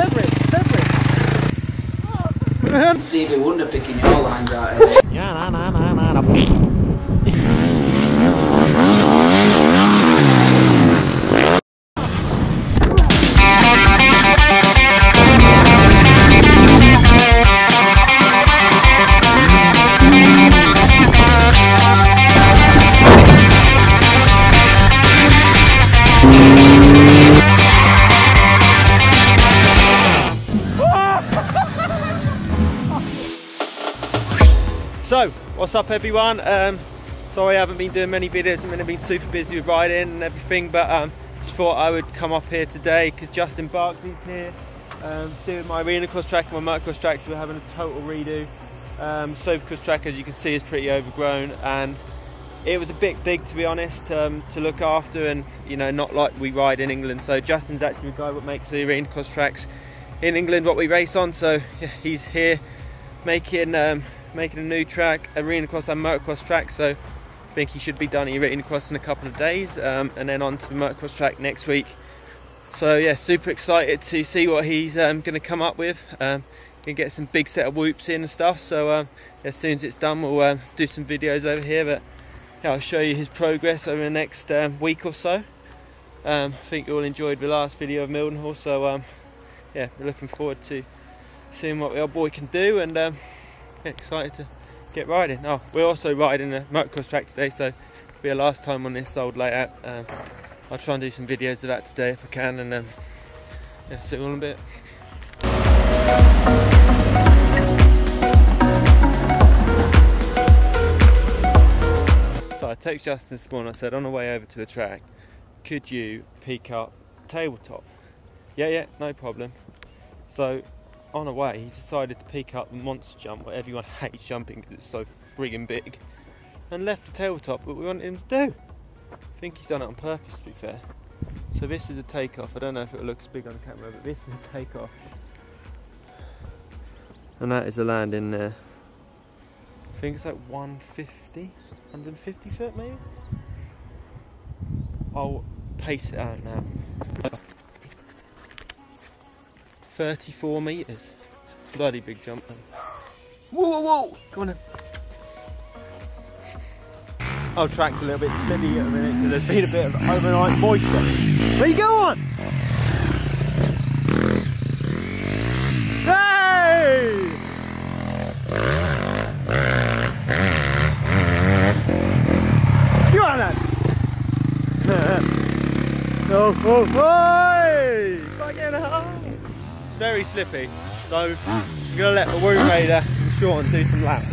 Beverage, beverage. Stevie Wonder picking your lines out here. Yeah, na na So, what's up everyone? Um, sorry I haven't been doing many videos, I've been super busy with riding and everything, but um, just thought I would come up here today because Justin Barclay's here um, doing my arena cross track and my motocross track, so we're having a total redo. Um, Supercross track, as you can see, is pretty overgrown and it was a bit big to be honest um, to look after and you know not like we ride in England so Justin's actually the guy what makes the arena cross tracks in England what we race on so yeah, he's here making um, making a new track arena cross and motocross track so I think he should be done arena cross in a couple of days um, and then on to the motocross track next week so yeah super excited to see what he's um, going to come up with um, gonna get some big set of whoops in and stuff so um, as soon as it's done we'll uh, do some videos over here but yeah, I'll show you his progress over the next um, week or so. Um, I think you all enjoyed the last video of Mildenhall, so um, yeah, we're looking forward to seeing what old boy can do and um, excited to get riding. Oh, we're also riding a motocross track today, so it'll be our last time on this old layout. Um, I'll try and do some videos of that today if I can, and um, yeah, see you all in a bit. So I texted Justin this morning, I said on the way over to the track, could you pick up tabletop? Yeah, yeah, no problem. So on the way, he decided to pick up the monster jump, where everyone hates jumping because it's so frigging big, and left the tabletop what we wanted him to do. I think he's done it on purpose, to be fair. So this is a takeoff. I don't know if it looks big on the camera, but this is a takeoff. And that is a landing there. I think it's like 150, 150 foot maybe? I'll pace it out now. 34 metres. It's a bloody big jump. Then. Whoa, whoa, whoa! Come on then. I'll track's a little bit slippery at the minute because there's been a bit of overnight moisture. Where you go on? Hey! On oh, oh, oh! Fucking hell! Very slippy. So I'm gonna let the Woo Raider and Sean do some laps.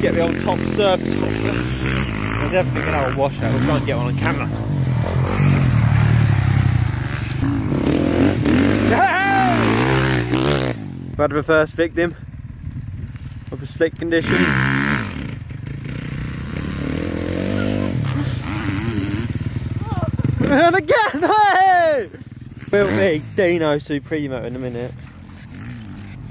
Get the old top surface off. I'm definitely gonna have a washout. We'll try and get one on camera. Bad the first victim of the slick conditions. And again, hey! Will be Dino Supremo in a minute.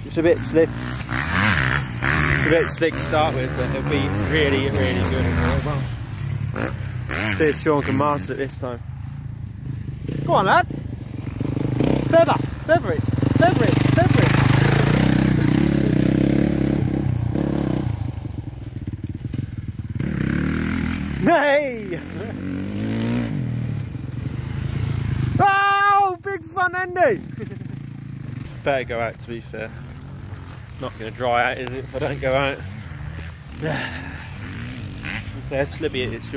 It's a bit slick. It's a bit slick to start with, but it'll be really, really good in well. See if Sean can master it this time. Go on, lad. Feather, feather it, feather it. Hey! Oh, big fun ending! Better go out to be fair. Not going to dry out, is it, if I don't go out? so how slippy it is,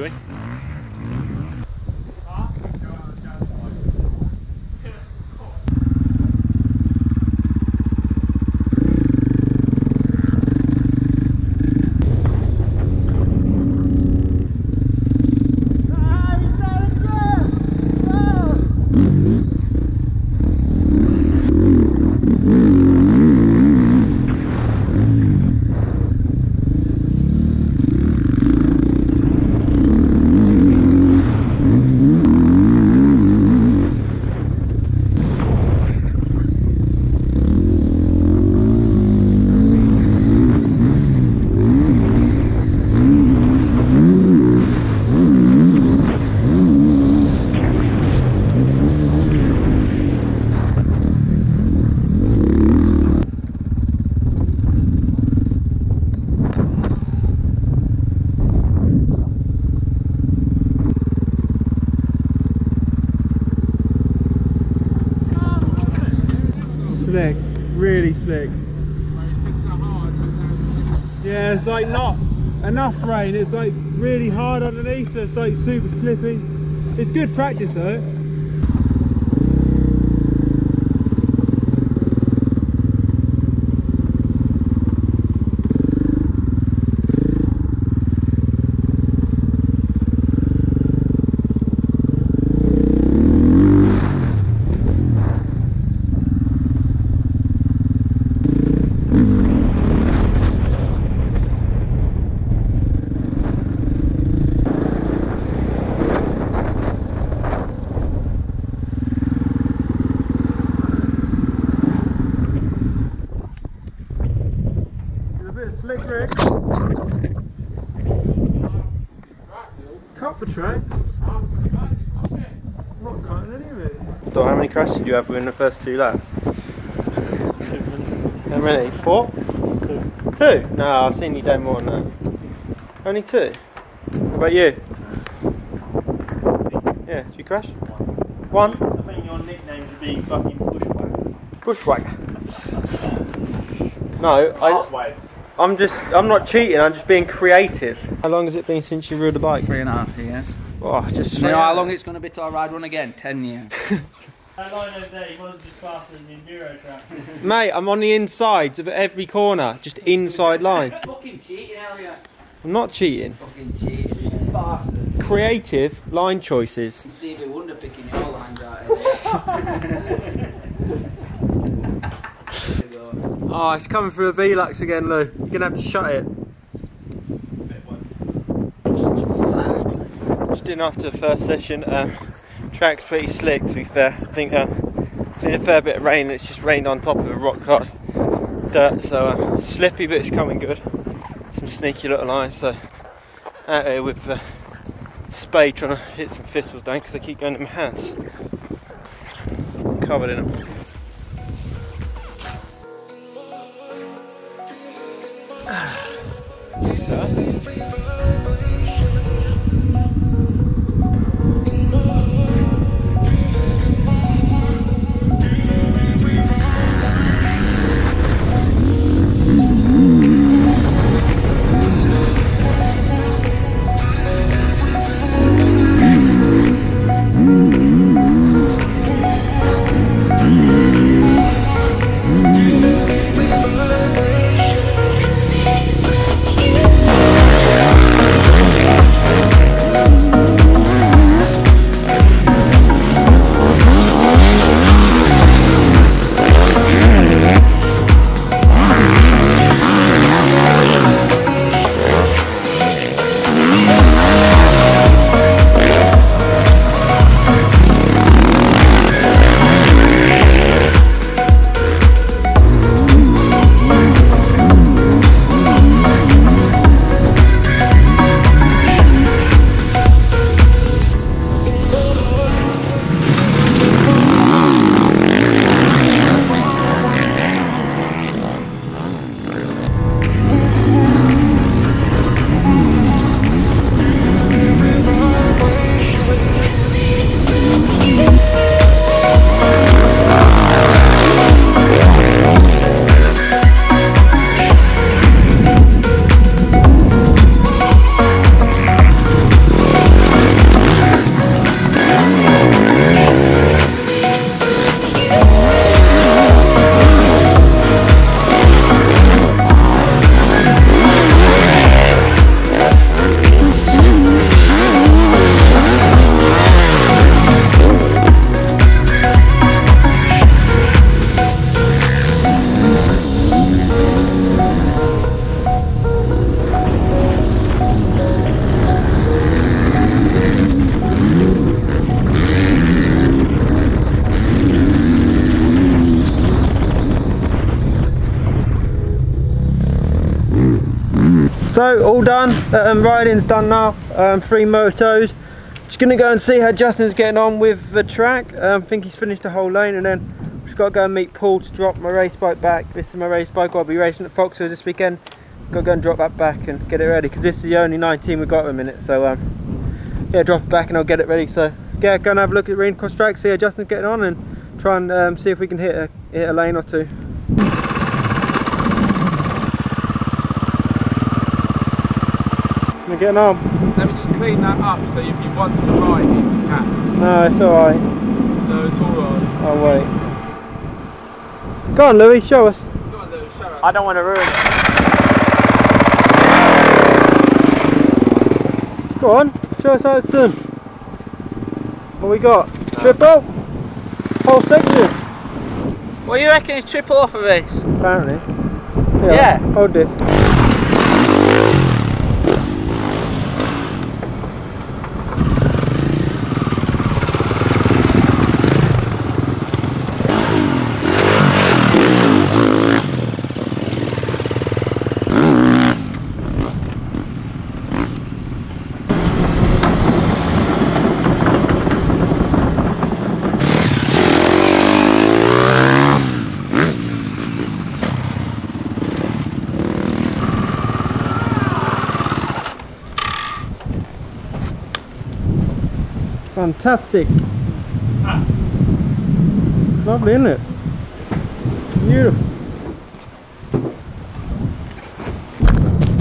It's like really hard underneath. It's like super slippy. It's good practice though. a bit of slick Rick. Cut the track. Not cutting any of it. So how many crashes did you have within the first two laps? How many? Four? Two. Two? No, I've seen you do more than that. Only two? What about you? Yeah, did you crash? One? I think your nickname should be fucking Bushwhack. Bushwhack. No, I, Halfway. I'm just, I'm not cheating, I'm just being creative. How long has it been since you rode a bike? Three and a half years. Oh, just you know how long it's going to be till I ride one again? Ten years. That line over there, he wasn't just classed as an enduro track. Mate, I'm on the insides of every corner, just inside line. Fucking cheating, Elliott. I'm not cheating. Fucking cheating. Bastard. Creative line choices. Stevie Wonder picking your lines out. Oh, it's coming through a VLAX again, Lou. You're gonna have to shut it. Just in after the first session. Um, track's pretty slick, to be fair. I think it's been a fair bit of rain. It's just rained on top of a rock hard dirt, so um, slippy, but it's coming good. Some sneaky little lines. So out here with the spade trying to hit some thistles down because they keep going in my hands. Covered in them. So all done, um, riding's done now, um, three motos. Just gonna go and see how Justin's getting on with the track. Um, I think he's finished the whole lane and then just gotta go and meet Paul to drop my race bike back. This is my race bike, I'll be racing at Foxhill this weekend. Gotta go and drop that back and get it ready because this is the only 19 we've got at the minute. So um, yeah, drop it back and I'll get it ready. So yeah, go and have a look at the arena cross track, see how Justin's getting on and try and um, see if we can hit a hit a lane or two. We're getting on. Let me just clean that up so if you want to ride it, you can. No, it's alright. No, it's alright. I'll wait. Go on, Louis, show us. Go on, Lou, show us. I don't want to ruin it. Go on, show us how it's done. What we got? Triple? Whole section, What do you reckon is triple off of this? apparently. Yeah. Hold this. Fantastic. Lovely, isn't it? Beautiful.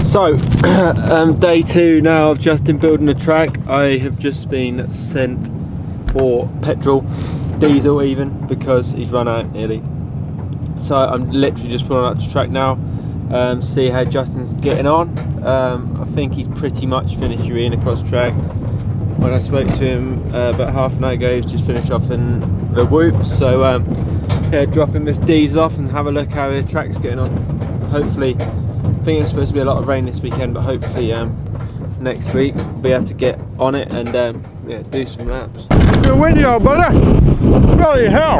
So, um, day two now of Justin building a track. I have just been sent for petrol, diesel even, because he's run out nearly. So I'm literally just pulling up to track now, um, see how Justin's getting on. Um, I think he's pretty much finished arena cross track. When I spoke to him uh, about half an hour ago, he's just finished off in the whoop. So um, yeah, dropping this diesel off and have a look how the track's getting on. Hopefully, I think it's supposed to be a lot of rain this weekend, but hopefully um, next week we'll be able to get on it and um, yeah, do some laps. It's a windy out, brother. Bloody hell!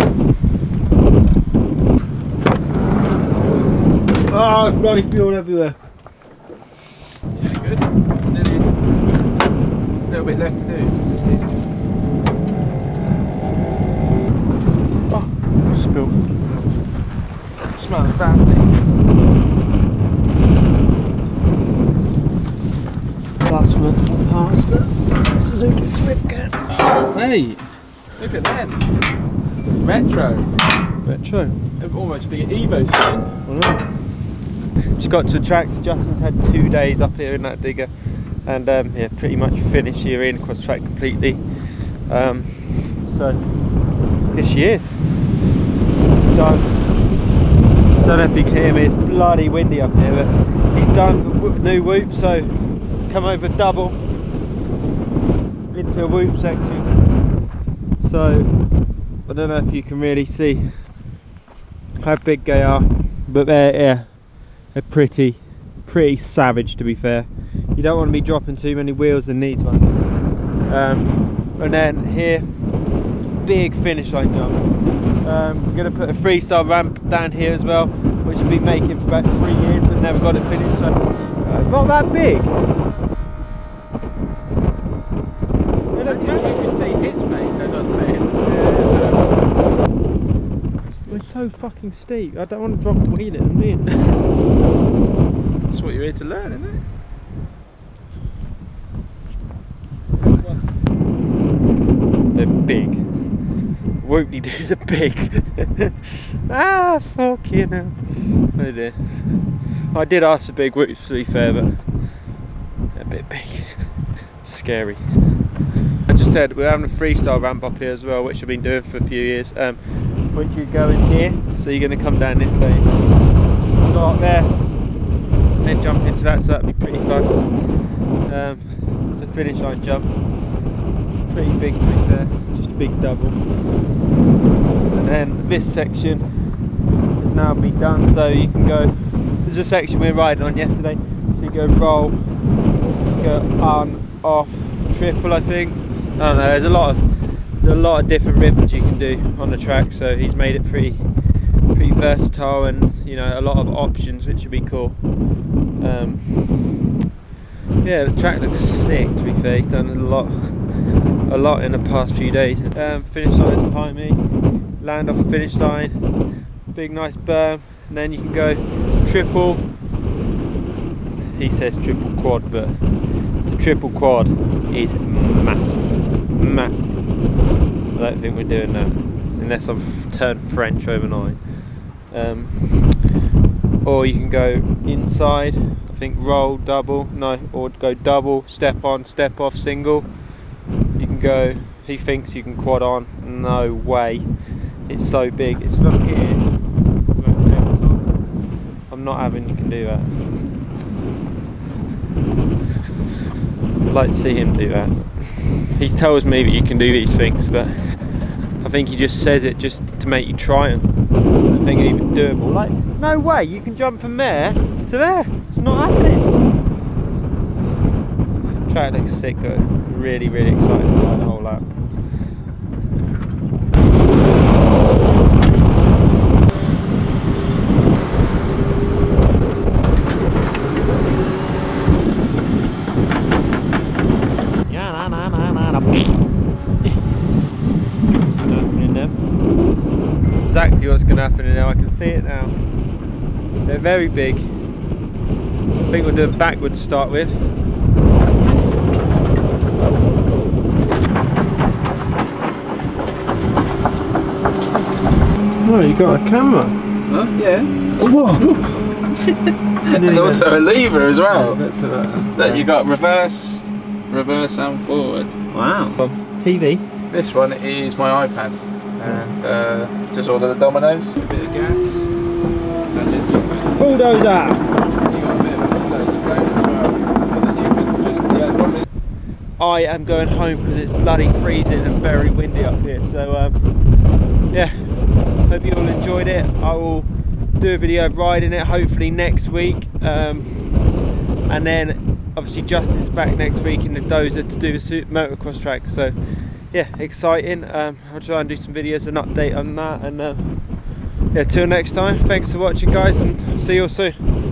Oh, it's bloody fuel everywhere. Yeah, good. Little bit left to do. Need- Spill. Smell the van Last one past the Suzuki Swift can. Hey, look at them. Retro. Retro. It'd almost be an Evo soon. Just got to the tracks. Justin's had two days up here in that digger, and um, yeah, pretty much finished arena cross track completely. Um, so here she is. Done. Don't know if you can hear me. It's bloody windy up here. But he's done new whoop, so come over double into a whoop section. So I don't know if you can really see how big they are, but they're yeah, they're pretty, pretty savage to be fair. You don't want to be dropping too many wheels in these ones. Um, and then here, big finish line jump. Um, we're going to put a freestyle ramp down here as well, which we've been making for about three years, but never got it finished. So uh, not that big. You can see his face as I'm saying. It's so fucking steep. I don't want to drop the wheel in, I'm doing. That's what you're here to learn, isn't it? They're big. Whoopty doos are big. ah, fucking hell. Oh dear. I did ask for big whoops to be fair, but they're a bit big. Scary. I just said we're having a freestyle ramp up here as well, which I've been doing for a few years. Um, once you go in here, so you're going to come down this lane, start there, then jump into that, so that'd be pretty fun. Um, it's a finish line jump pretty big to be fair, just a big double. And then this section has now been done, so you can go. There's a section we were riding on yesterday, so you go roll, go on, off, triple, I think. I don't know. There's a lot of there's a lot of different rhythms you can do on the track, so he's made it pretty pretty versatile and you know a lot of options, which would be cool. Um, yeah, the track looks sick. To be fair, he's done a lot a lot in the past few days. Um, finish line is behind me, land off the finish line, big nice berm, and then you can go triple. He says triple quad, but the triple quad is massive, massive. I don't think we're doing that. unless I've turned French overnight. Um, or you can go inside, I think roll, double, no, or go double, step on, step off, single. You can go, he thinks you can quad on, no way. It's so big, it's from here. I'm not having you can do that. I'd like to see him do that. He tells me that you can do these things, but I think he just says it just to make you try them. I don't think even doable. Like, no way, you can jump from there to there. It's not happening. Track looks sick, good. Really, really excited ride the whole lap. Exactly what's going to happen now. I can see it now. They're very big. I think we'll do a backward to start with. Oh, you got a camera. Huh? Yeah. Whoa! And also a lever as well. That That you got reverse, reverse and forward. Wow. TV. This one is my iPad and uh, just order the dominoes. A bit of gas. And then you can, Bulldozer! you got a bit of a bulldozer blade as well. And then you can just, yeah, drop it. I am going home because it's bloody freezing and very windy up here. So um, yeah, hope you all enjoyed it. I will do a video of riding it hopefully next week, um, and then obviously Justin's back next week in the Dozer to do the su- motocross track. So yeah, exciting. Um, I'll try and do some videos and update on that. And uh, yeah, till next time. Thanks for watching, guys, and see you all soon.